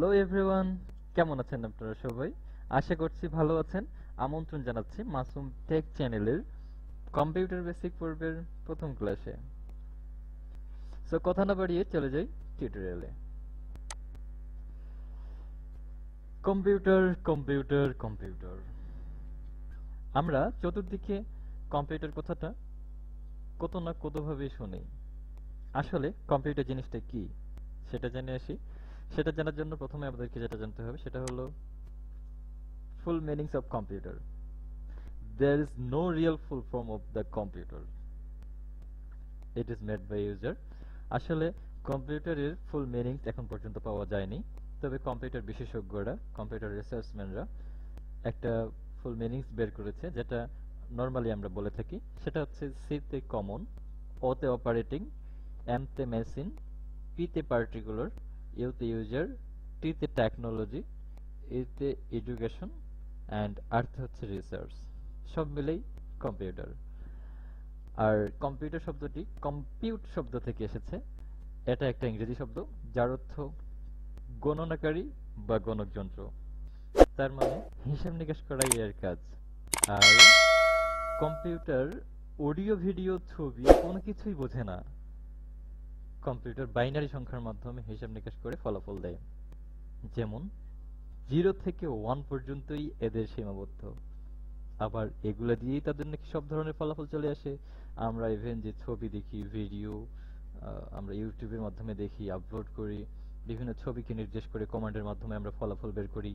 Hello everyone, কেমন আছেন আপনারা সবাই? আশা করছি ভালো আছেন। আমন্ত্রণ জানাচ্ছি মাসুম টেক চ্যানেলের কম্পিউটার বেসিক পর্বের প্রথম ক্লাসে। সো কথা না বাড়িয়ে চলে যাই টিউটোরিয়ালে কম্পিউটার কম্পিউটার কম্পিউটার। আমরা চতুর্দিকে কম্পিউটার কথাটা কত না কতভাবে শুনি। আসলে কম্পিউটার জিনিসটা কি, সেটা জেনে আসি। সেটা জানার জন্য প্রথমে আমাদেরকে যেটা জানতে হবে, সেটা হলো full meanings of computer there is no real full form of the computer. It is made by user. আসলে কম্পিউটারের ফুল মিনিংস এখন পর্যন্ত পাওয়া যায়নি, তবে কম্পিউটার বিশেষজ্ঞরা, কম্পিউটার রিসার্চম্যানরা একটা ফুল মিনিংস বের করেছে, যেটা নর্মালি আমরা বলে থাকি। সেটা হচ্ছে সিতে কমন ওতে অপারেটিং এমতে মেশিন পিতে পার্টিকুলার ইউতে ইউজার টিতে টেকনোলজি এতে এডুকেশন অ্যান্ড আর্থ হচ্ছে রিসার্চ সব মিলেই কম্পিউটার আর কম্পিউটার শব্দটি কম্পিউট শব্দ থেকে এসেছে। এটা একটা ইংরেজি শব্দ, যার অর্থ গণনাকারী বা গণক যন্ত্র। তার মানে হিসাব নিকাশ করাই এর কাজ। আর কম্পিউটার অডিও ভিডিও ছবি কোনো কিছুই বোঝে না। কম্পিউটার বাইনারি সংখ্যার মাধ্যমে হিসাব নিকাশ করে ফলাফল দেয়। যেমন, জিরো থেকে ওয়ান পর্যন্তই এদের সীমাবদ্ধ। আবার এগুলা দিয়েই তাদের নাকি সব ধরনের ফলাফল চলে আসে। আমরা ইভেন যে ছবি দেখি ভিডিও আমরা ইউটিউবের মাধ্যমে দেখি আপলোড করি, বিভিন্ন ছবিকে নির্দেশ করে কমান্ডের মাধ্যমে আমরা ফলাফল বের করি।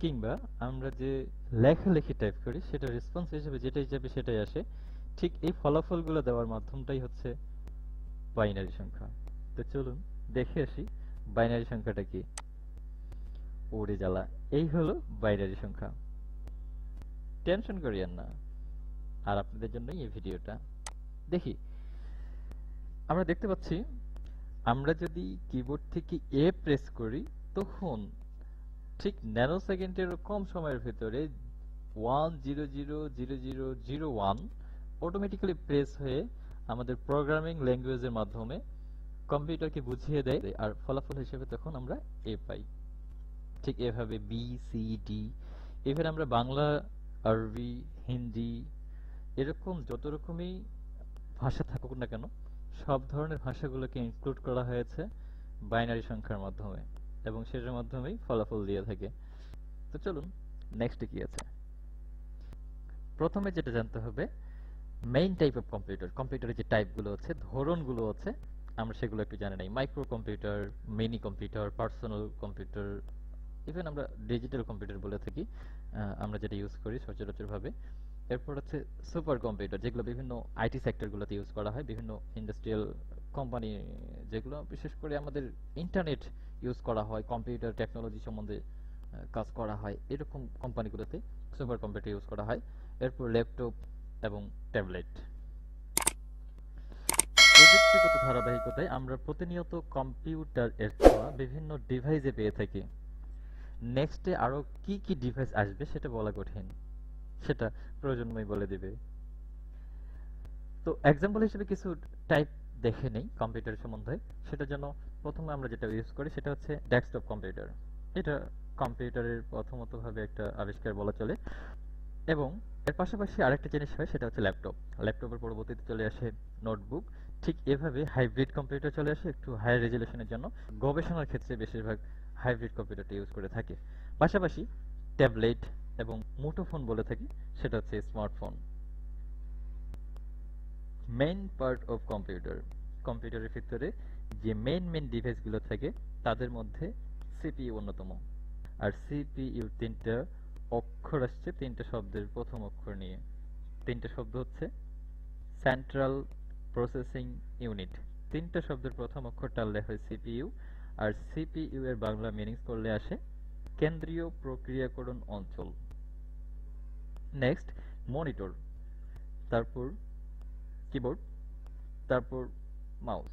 কিংবা আমরা যে লেখালেখি টাইপ করি সেটা রেসপন্স হিসেবে যেটাই যাবে সেটাই আসে। ঠিক এই ফলাফলগুলো দেওয়ার মাধ্যমটাই হচ্ছে বাইনারি সংখ্যা। তো চলুন দেখে আসি বাইনারি সংখ্যাটা কি। ওরে জ্বালা, এই হলো বাইনারি সংখ্যা। টেনশন করিয়েন না। আর আপনাদের জন্যই এই ভিডিওটা। দেখি, আমরা দেখতে পাচ্ছি, আমরা যদি কিবোর্ড থেকে এ প্রেস করি, তখন ঠিক ন্যানো সেকেন্ডেরও কম সময়ের ভিতরে one zero zero zero zero zero one automatically press হয়ে আমাদের প্রোগ্রামিং ল্যাঙ্গুয়েজের মাধ্যমে কম্পিউটারকে বুঝিয়ে দেয় আর ফলাফল হিসেবে তখন আমরা এ পাই। ঠিক এভাবে বি সি ডি এভাবে আমরা বাংলা, আরবি, হিন্দি, এরকম যত রকমই ভাষা থাকুক না কেন, সব ধরনের ভাষাগুলোকে ইনক্লুড করা হয়েছে বাইনারি সংখ্যার মাধ্যমে এবং সেটার মাধ্যমেই ফলাফল দিয়ে থাকে। তো চলুন নেক্সটে কি আছে? প্রথমে যেটা জানতে হবে মেইন টাইপ অফ কম্পিউটার কম্পিউটারের যে টাইপগুলো আছে ধরনগুলো আছে, আমরা সেগুলো একটু জানি নাই। Micro computer mini computer personal computer even আমরা ডিজিটাল কম্পিউটার বলে থাকি আমরা যেটা ইউজ করি সচরাচরভাবে। এরপর হচ্ছে সুপার কম্পিউটার যেগুলো বিভিন্ন আইটি সেক্টরগুলোতে ইউজ করা হয়, বিভিন্ন ইন্ডাস্ট্রিয়াল কোম্পানি যেগুলো, বিশেষ করে আমাদের ইন্টারনেট ইউজ করা হয় কম্পিউটার টেকনোলজি সম্বন্ধে কাজ করা হয়, এরকম কোম্পানিগুলোতে সুপার কম্পিউটার ইউজ করা হয়। এরপর ল্যাপটপ এবং ট্যাবলেট। প্রযুক্তিগত ধারাবাহিকতায় আমরা প্রতিনিয়ত কম্পিউটার এর ছোঁয়া বিভিন্ন ডিভাইসে পেয়ে থাকি। নেক্সটে আরও কি কি ডিভাইস আসবে সেটা বলা কঠিন। সেটা প্রয়োজনময় বলে দিবে। তো এক্সাম্পল হিসেবে কিছু টাইপ দেখে নেই কম্পিউটার সম্বন্ধে। সেটা যেন প্রথমে আমরা যেটা ইউজ করি সেটা হচ্ছে ডেস্কটপ কম্পিউটার এটা কম্পিউটারের প্রথমত ভাবে একটা আবিষ্কার বলা চলে। এবং এর পাশাপাশি আরেকটা জিনিস হয়, সেটা হচ্ছে ল্যাপটপ। ল্যাপটপের পরবর্তীতে চলে আসে নোটবুক। ঠিক এভাবে হাইব্রিড কম্পিউটার চলে আসে একটু হাই রেজুলেশনের জন্য। গবেষণার ক্ষেত্রে বেশিরভাগ হাইব্রিড কম্পিউটারটা ইউজ করে থাকে। পাশাপাশি ট্যাবলেট এবং মুঠোফোন বলে থাকি, সেটা হচ্ছে smartphone. Main part of computer কম্পিউটারের ভিতরে যে মেইন মেইন ডিভাইসগুলো থাকে, তাদের মধ্যে সিপিইউ অন্যতম। আর সিপিইউ তিনটা অক্ষর আসছে তিনটা শব্দের প্রথম অক্ষর নিয়ে। তিনটা শব্দ হচ্ছে সেন্ট্রাল প্রসেসিং ইউনিট তিনটা শব্দের প্রথম অক্ষর টানলে হয় সিপিইউ আর সিপিইউ এর বাংলা মিনিংস করলে আসে কেন্দ্রীয় প্রক্রিয়াকরণ অঞ্চল। নেক্সট মনিটর তারপর কিবোর্ড তারপর মাউস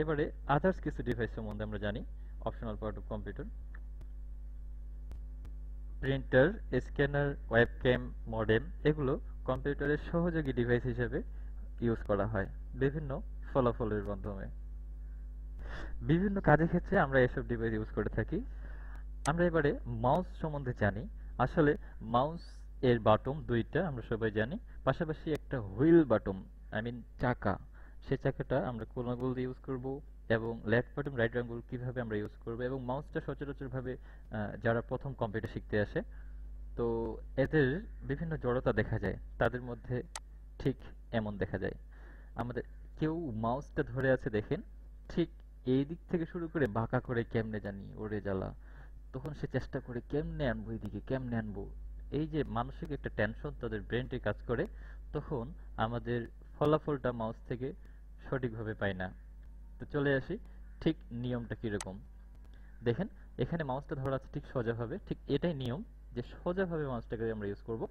এবারে আদার্স কিছু ডিভাইস সম্বন্ধে আমরা জানি optional part of computer printer, scanner, webcam, modem এগুলো কম্পিউটারের সহযোগী ডিভাইস হিসেবে ইউজ করা হয় বিভিন্ন ফলাফলের মাধ্যমে। বিভিন্ন কাজের ক্ষেত্রে আমরা এসব ডিভাইস ইউজ করে থাকি। আমরা এবারে মাউস সম্বন্ধে জানি। আসলে মাউস এর বাটম দুইটা আমরা সবাই জানি। পাশাপাশি একটা হুইল বাটম, আই মিন চাকা। সেই চাকাটা আমরা কোন আঙ্গুল দিয়ে ইউজ করব। এবং লেফট বাটন রাইট আঙ্গুল কীভাবে আমরা ইউজ করব এবং মাউসটা সচরাচরভাবে যারা প্রথম কম্পিউটার শিখতে আসে, তো এদের বিভিন্ন জড়তা দেখা যায়। তাদের মধ্যে ঠিক এমন দেখা যায়। আমাদের কেউ মাউসটা ধরে আছে দেখেন, ঠিক এই দিক থেকে শুরু করে বাঁকা করে কেমনে জানি ওরে জ্বালা। তখন সে চেষ্টা করে কেমনে আনব এইদিকে কেমনে আনব? এই যে মানসিক একটা টেনশন তাদের ব্রেনটি কাজ করে, তখন আমাদের ফলাফলটা মাউস থেকে সঠিকভাবে পায় না। তো চলে আসি। ঠিক নিয়মটা কীরকম? দেখেন, এখানে মাউসটা ধরা আছে ঠিক সোজাভাবে। ঠিক এটাই নিয়ম যে সোজাভাবে মাউসটাকে আমরা ইউজ করব।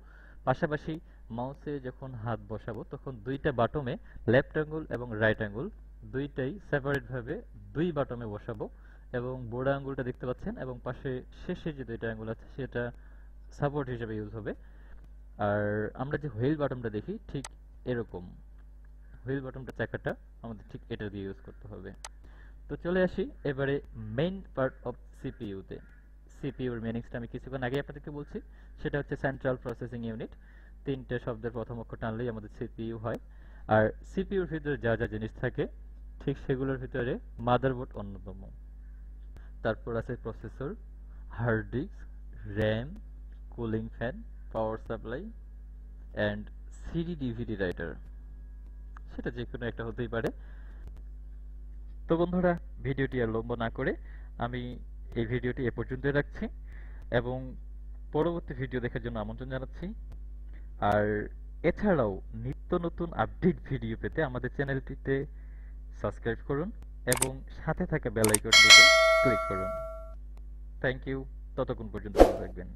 পাশাপাশি মাউসে যখন হাত বসাবো, তখন দুইটা বাটমে লেফট আঙ্গুল এবং রাইট আঙ্গুল দুইটাই সেপারেট ভাবে দুই বাটমে বসাবো এবং বোড়া আঙ্গুলটা দেখতে পাচ্ছেন এবং পাশে শেষে যে দুইটা আঙ্গুল আছে, সেটা সাপোর্ট হিসেবে ইউজ হবে। আর আমরা যে হুইল বাটনটা দেখি, ঠিক এরকম। হুইল বাটনটা চাকাটা আমাদের ঠিক এটা দিয়ে ইউজ করতে হবে। তো চলে আসি এবারে মেইন পার্ট অফ সিপিইউতে সিপিইউর মিনিংসটা আমি কিছুক্ষণ আগে আপনাদেরকে বলছি, সেটা হচ্ছে সেন্ট্রাল প্রসেসিং ইউনিট তিনটে শব্দের প্রথম অক্ষর টানলেই আমাদের সিপিইউ হয়। আর সিপিইউর ভিতরে যা যা জিনিস থাকে, ঠিক সেগুলোর ভিতরে মাদারবোর্ড অন্যতম। তারপর আছে processor hard disk RAM cooling fan power supply and CD DVD writer সেটা যে কোনো একটা হতেই পারে। তো বন্ধুরা, ভিডিওটি আর লম্বা না করে আমি এই ভিডিওটি এ পর্যন্ত রাখছি এবং পরবর্তী ভিডিও দেখার জন্য আমন্ত্রণ জানাচ্ছি। আর এছাড়াও নিত্য নতুন আপডেট ভিডিও পেতে আমাদের চ্যানেলটিতে সাবস্ক্রাইব করুন এবং সাথে থাকা বেল ক্লিক করুন। থ্যাংক ইউ ততক্ষণ পর্যন্ত ভালো থাকবেন।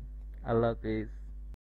আল্লাহ হাফিজ।